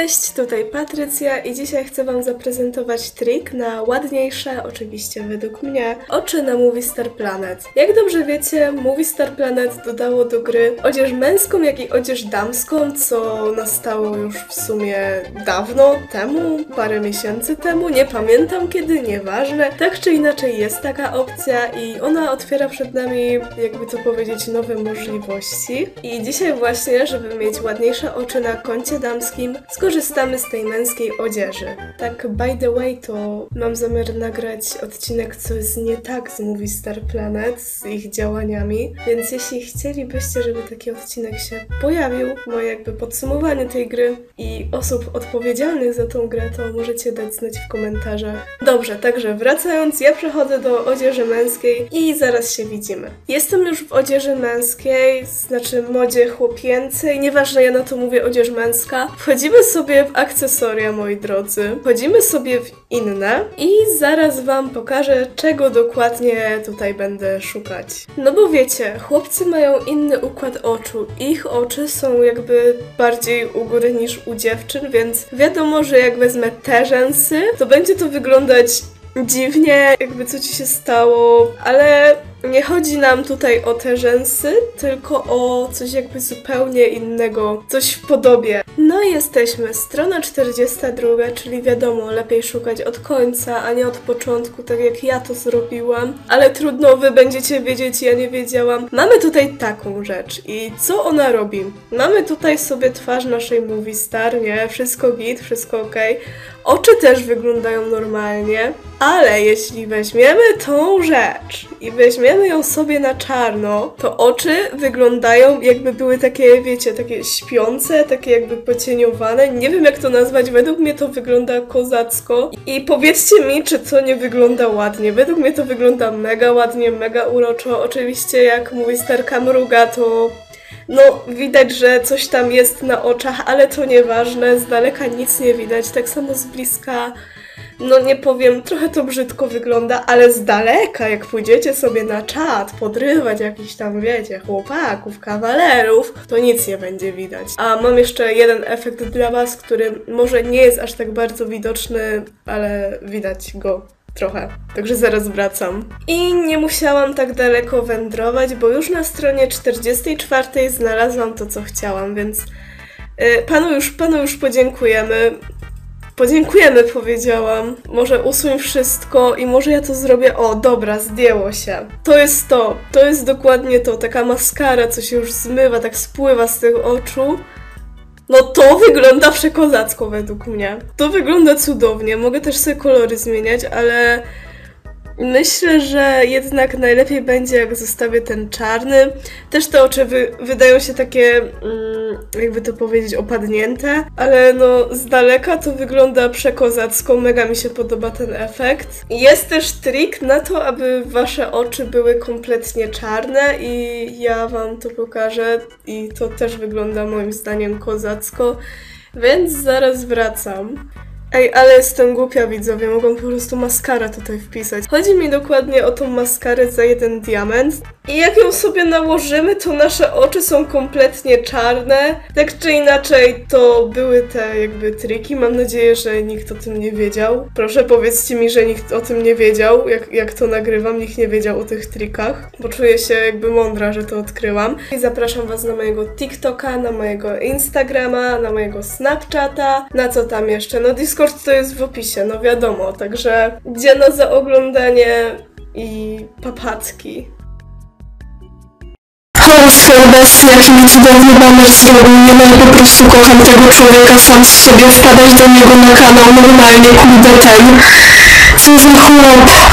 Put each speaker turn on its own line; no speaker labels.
Cześć, tutaj Patrycja i dzisiaj chcę Wam zaprezentować trik na ładniejsze, oczywiście według mnie, oczy na Movie Star Planet. Jak dobrze wiecie, Movie Star Planet dodało do gry odzież męską, jak i odzież damską, co nastało już w sumie dawno temu, parę miesięcy temu, nie pamiętam kiedy, nieważne. Tak czy inaczej jest taka opcja i ona otwiera przed nami, jakby to powiedzieć, nowe możliwości. I dzisiaj właśnie, żeby mieć ładniejsze oczy na koncie damskim, skorzystamy z tej męskiej odzieży. Tak, by the way, to mam zamiar nagrać odcinek, co jest nie tak z Movie Star Planet, z ich działaniami, więc jeśli chcielibyście, żeby taki odcinek się pojawił, moje jakby podsumowanie tej gry i osób odpowiedzialnych za tą grę, to możecie dać znać w komentarzach. Dobrze, także wracając, ja przechodzę do odzieży męskiej i zaraz się widzimy. Jestem już w odzieży męskiej, znaczy modzie chłopięcej, nieważne, ja na to mówię odzież męska. Wchodzimy sobie w akcesoria, moi drodzy. Wchodzimy sobie w inne i zaraz Wam pokażę, czego dokładnie tutaj będę szukać. No bo wiecie, chłopcy mają inny układ oczu. Ich oczy są jakby bardziej u góry niż u dziewczyn, więc wiadomo, że jak wezmę te rzęsy, to będzie to wyglądać dziwnie, jakby co ci się stało, ale nie chodzi nam tutaj o te rzęsy, tylko o coś jakby zupełnie innego, coś w podobie. No jesteśmy, strona 42, czyli wiadomo, lepiej szukać od końca, a nie od początku, tak jak ja to zrobiłam. Ale trudno, wy będziecie wiedzieć, ja nie wiedziałam. Mamy tutaj taką rzecz i co ona robi? Mamy tutaj sobie twarz naszej movie star, nie? Wszystko git, wszystko ok. Oczy też wyglądają normalnie, ale jeśli weźmiemy tą rzecz i weźmiemy ją sobie na czarno, to oczy wyglądają jakby były takie, wiecie, takie śpiące, takie jakby pocieniowane. Nie wiem jak to nazwać, według mnie to wygląda kozacko. I powiedzcie mi, czy to nie wygląda ładnie. Według mnie to wygląda mega ładnie, mega uroczo. Oczywiście jak mówi starka mruga, to no, widać, że coś tam jest na oczach, ale to nieważne, z daleka nic nie widać, tak samo z bliska. No nie powiem, trochę to brzydko wygląda, ale z daleka, jak pójdziecie sobie na czat, podrywać jakiś tam, wiecie, chłopaków, kawalerów, to nic nie będzie widać. A mam jeszcze jeden efekt dla Was, który może nie jest aż tak bardzo widoczny, ale widać go trochę. Także zaraz wracam. I nie musiałam tak daleko wędrować, bo już na stronie 44 znalazłam to, co chciałam, więc yy, panu już, panu już podziękujemy. Podziękujemy, powiedziałam. Może usuń wszystko i może ja to zrobię. O, dobra, zdjęło się. To jest to. To jest dokładnie to. Taka maskara, co się już zmywa, tak spływa z tych oczu. No to wygląda przekozacko według mnie. To wygląda cudownie. Mogę też sobie kolory zmieniać, ale myślę, że jednak najlepiej będzie jak zostawię ten czarny. Też te oczy wy wydają się takie, mm, jakby to powiedzieć, opadnięte, ale no z daleka to wygląda przekozacko. Mega mi się podoba ten efekt. Jest też trik na to, aby wasze oczy były kompletnie czarne i ja wam to pokażę i to też wygląda moim zdaniem kozacko. Więc zaraz wracam. Ej, ale jestem głupia widzowie, mogą po prostu maskarę tutaj wpisać. Chodzi mi dokładnie o tą maskarę za jeden diament. I jak ją sobie nałożymy, to nasze oczy są kompletnie czarne. Tak czy inaczej, to były te jakby triki. Mam nadzieję, że nikt o tym nie wiedział. Proszę powiedzcie mi, że nikt o tym nie wiedział, jak, jak to nagrywam. Nikt nie wiedział o tych trikach, bo czuję się jakby mądra, że to odkryłam. I zapraszam was na mojego TikToka, na mojego Instagrama, na mojego Snapchata, na co tam jeszcze? No Discord to jest w opisie, no wiadomo. Także dziena za oglądanie i papacki.
O Sylwester, jaki mi cudowny baner zrobił, no po prostu kocham tego człowieka sam z siebie, wpadać do niego na kanał normalnie, kurde ten, co za chłop.